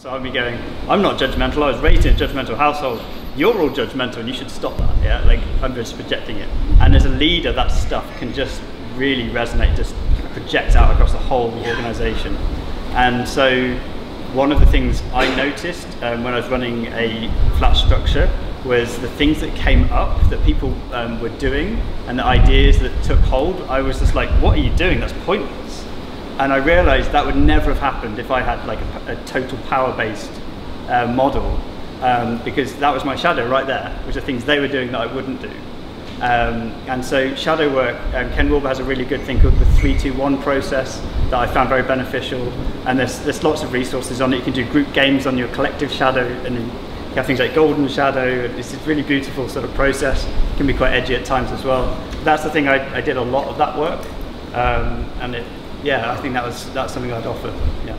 So I'd be going, I'm not judgmental, I was raised in a judgmental household. You're all judgmental and you should stop that. Yeah, like I'm just projecting it. And as a leader, that stuff can just really resonate, just project out across the whole organization. And so one of the things I noticed um, when I was running a flat structure was the things that came up that people um, were doing and the ideas that took hold. I was just like, what are you doing? That's pointless. And I realized that would never have happened if I had like a, a total power-based uh, model um, because that was my shadow right there, which are things they were doing that I wouldn't do. Um, and so shadow work, um, Ken Wilber has a really good thing called the 321 process that I found very beneficial. And there's, there's lots of resources on it. You can do group games on your collective shadow and you have things like golden shadow. It's a really beautiful sort of process. It can be quite edgy at times as well. That's the thing, I, I did a lot of that work. Um, and it, yeah, I think that was that's something I'd offer. Yeah.